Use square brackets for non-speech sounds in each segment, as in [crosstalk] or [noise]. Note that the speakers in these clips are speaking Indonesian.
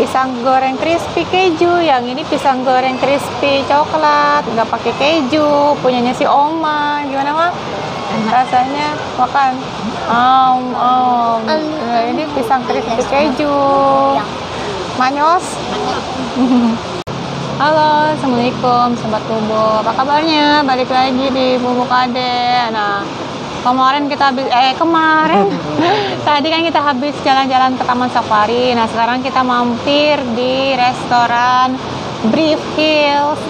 pisang goreng crispy keju yang ini pisang goreng crispy coklat nggak pakai keju punyanya si Oma gimana mak? Rasanya makan om om Nah, ini pisang crispy keju. Manyos [laughs] Halo, Assalamualaikum Sobat Bobo. Apa kabarnya? Balik lagi di Bobo Kade. Nah, kemarin kita habis Eh, kemarin. [laughs] Tadi kan kita habis jalan-jalan ke Taman Safari. Nah, sekarang kita mampir di restoran Brief Hills.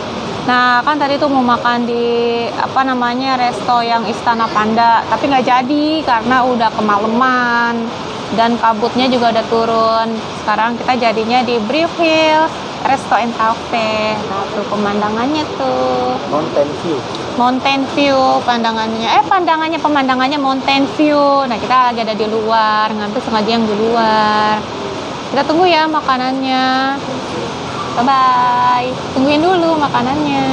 Nah, kan tadi tuh mau makan di apa namanya resto yang Istana Panda, tapi nggak jadi karena udah kemalaman dan kabutnya juga udah turun. Sekarang kita jadinya di Brief Hills Resto and Cafe. Nah, tuh pemandangannya tuh. Mountain View. Mountain view pandangannya. Eh, pandangannya pemandangannya mountain view. Nah, kita lagi ada di luar, ngambil sengaja yang di luar. Kita tunggu ya makanannya. Bye bye. Tungguin dulu makanannya.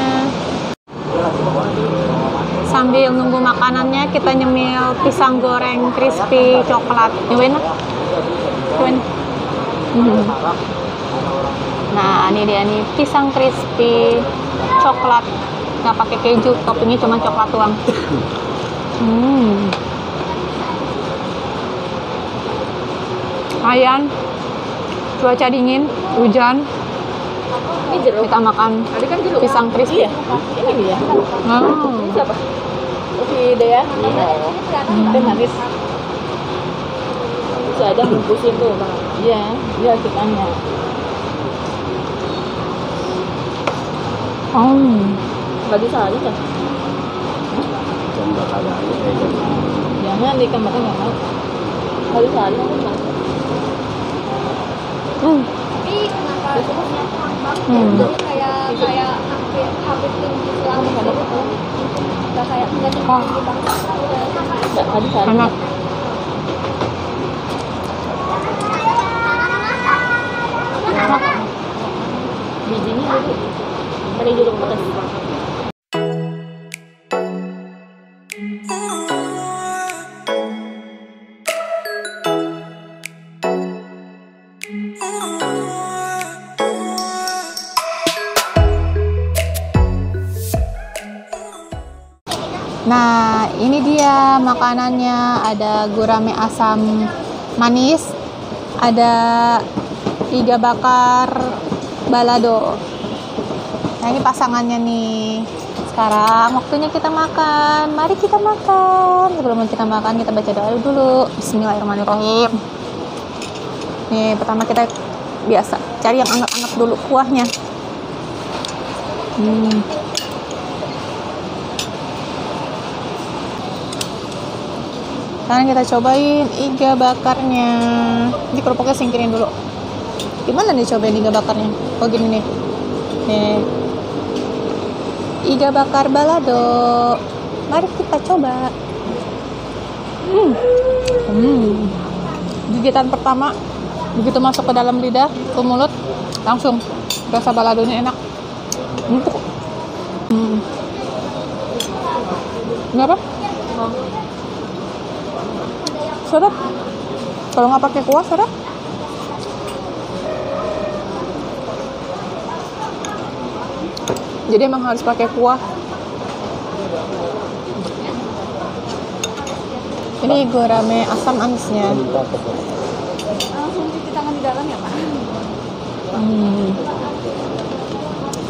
Sambil nunggu makanannya, kita nyemil pisang goreng crispy coklat. Nyobain lah. Nyobain. Hmm. Nah, ini dia nih pisang crispy coklat. Nggak pakai keju, toppingnya cuma coklat doang. Hmm. Lumayan. Cuaca dingin, hujan. Ini jeruk. Kita makan Tadi kan jeruk. pisang crispy. Iya. Ini dia. Oh. Ini siapa? Kopi Dea. Teh manis. Bisa aja bungkusin tuh, Bang. Iya, iya kitanya. Oh. Nggak bisa aja kan? Jam bakal aja kayak Jangan di kamar nggak mau. Nggak bisa aja kan? Hmm. tapi kenapa Hmm. kayak kayak hampir hampir tinggi selama gitu nggak kayak nggak tinggi Wah. tinggi banget Nggak nggak bisa. aja. Enak. Bijinya dulu. Nah, ini dia makanannya. Ada gurame asam manis, ada iga bakar balado. Nah, ini pasangannya nih. Sekarang waktunya kita makan. Mari kita makan. Sebelum kita makan, kita baca doa dulu. Bismillahirrahmanirrahim. Nih, pertama kita biasa cari yang anget-anget dulu kuahnya. Hmm. Sekarang kita cobain iga bakarnya. Ini kerupuknya singkirin dulu. Gimana nih cobain iga bakarnya? Oh gini nih. Nih. Iga bakar balado. Mari kita coba. Hmm. Hmm. Gigitan pertama begitu masuk ke dalam lidah, ke mulut, langsung rasa baladonya enak. Empuk. Hmm. Ini apa? Sedap. Kalau nggak pakai kuah, sedap. Jadi emang harus pakai kuah. Ini gurame asam tepung. langsung cuci tangan di dalam ya pak Hmm.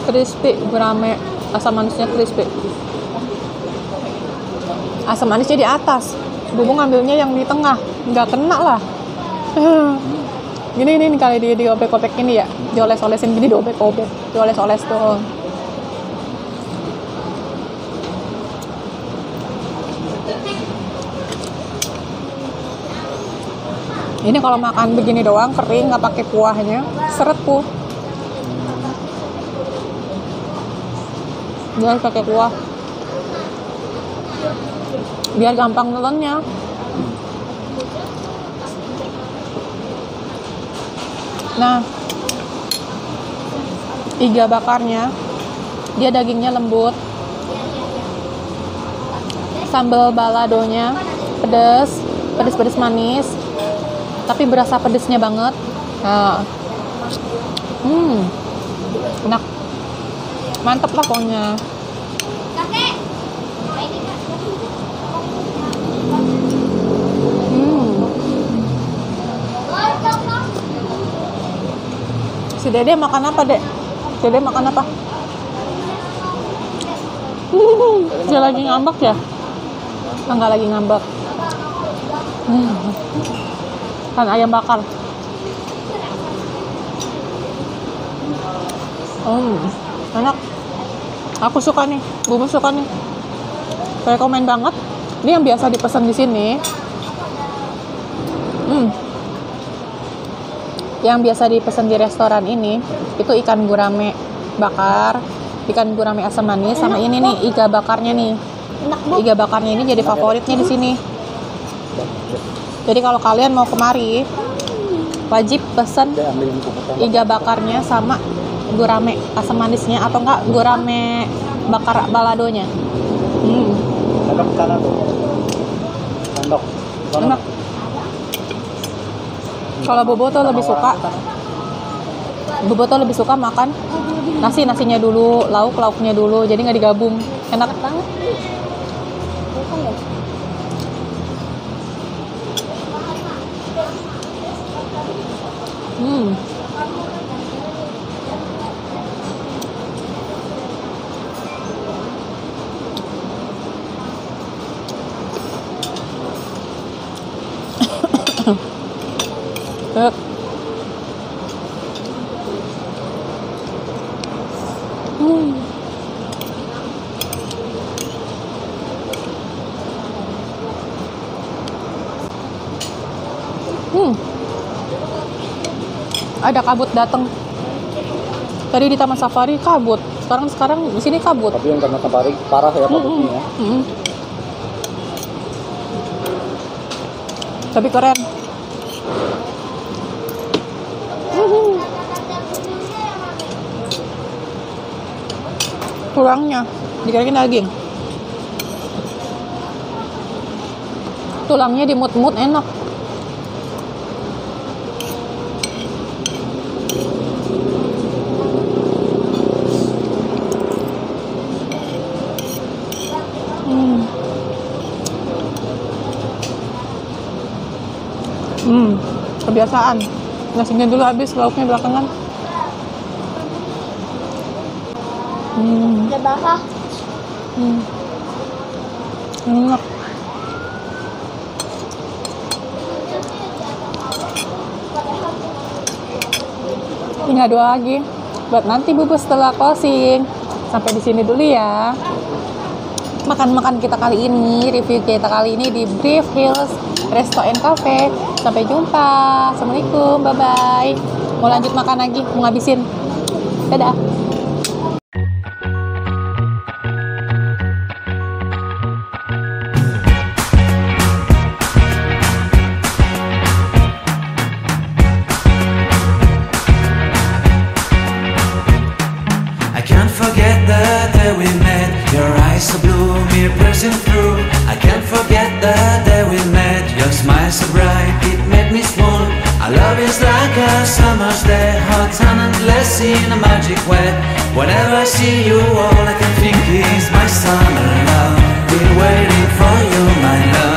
Crispy gurame asam manisnya crispy. Asam manisnya di atas. Bubung ngambilnya yang di tengah, nggak kena lah. [laughs] gini nih kali di diobek-obek ini ya, dioles-olesin gini diobek-obek, dioles-oles tuh. Ini kalau makan begini doang kering nggak pakai kuahnya, seret tuh. Dia pakai kuah. Biar gampang nelennya. Nah, iga bakarnya, dia dagingnya lembut. Sambal baladonya pedes, pedes-pedes manis, tapi berasa pedesnya banget. Nah, Hmm. Enak. Mantap lah pokoknya. Kak. Hmm. Si Dede makan apa, Dek? Si Dede makan apa? Dia lagi ngambek ya? Enggak lagi ngambek. Hmm. Kan ayam bakar. Hmm, enak. Aku suka nih, Bumbu suka nih. Rekomen banget. Ini yang biasa dipesan di sini. Hmm. Yang biasa dipesan di restoran ini itu ikan gurame bakar, ikan gurame asam manis sama ini nih iga bakarnya nih. Enak bu. Iga bakarnya ini jadi favoritnya di sini. Jadi kalau kalian mau kemari wajib kukutan. iga bakarnya sama gurame asam manisnya atau enggak gurame bakar baladonya. Hmm. Sandok. enak. Kalau Bobo tuh lebih suka Bobo tuh lebih suka makan nasi nasinya dulu, lauk lauknya dulu, jadi nggak digabung. Enak banget. Hmm. Ada kabut datang. Tadi di Taman Safari kabut. Sekarang sekarang di sini kabut. Tapi yang karena safari parah ya kabutnya ya. Mm-mm. Tapi keren. Tulangnya dikirain daging. Tulangnya dimut-mut enak. Hmm. Hmm, kebiasaan. Nasinya dulu habis, lauknya belakangan. Hmm, Udah basah. hmm. Enak. Ini ada lagi buat nanti bubus setelah closing. Sampai di sini dulu ya. Makan-makan kita kali ini, review kita kali ini di Brief Hills Resto and Cafe. Sampai jumpa. Assalamualaikum. Bye bye. Mau lanjut makan lagi, mau ngabisin. Dadah. So blue, love is like a summer's day, hot and endless in a magic way. Whenever I see you, all I can think is my summer love. Been waiting for you, my love.